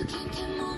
to keep them all.